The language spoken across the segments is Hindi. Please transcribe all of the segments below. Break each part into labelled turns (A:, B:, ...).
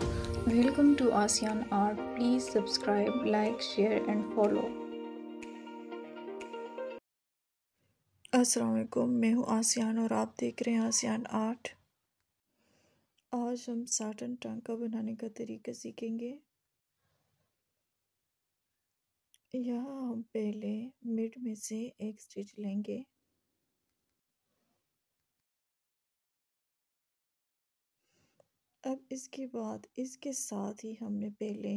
A: Welcome to ASEAN Art. Please subscribe, like, share, and follow.
B: असलकुम मैं हूँ आसियान और आप देख रहे हैं आसियान आर्ट आज हम साटन टांका बनाने का तरीका सीखेंगे यहाँ हम पहले मिड में से एक स्टिच लेंगे अब इसके बाद इसके साथ ही हमने पहले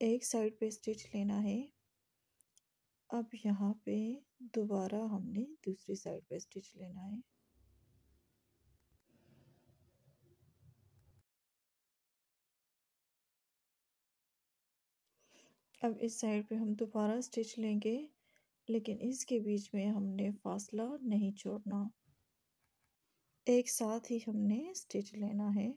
B: एक साइड पे स्टिच लेना है। अब यहाँ पे दोबारा हमने दूसरी साइड पे स्टिच लेना है। अब इस साइड पे हम दोबारा स्टिच लेंगे, लेकिन इसके बीच में हमने फासला नहीं छोड़ना। एक साथ ही हमने स्टिच लेना है।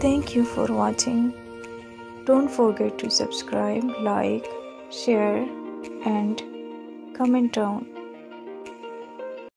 B: Thank you for watching. Don't forget to subscribe, like, share and comment down.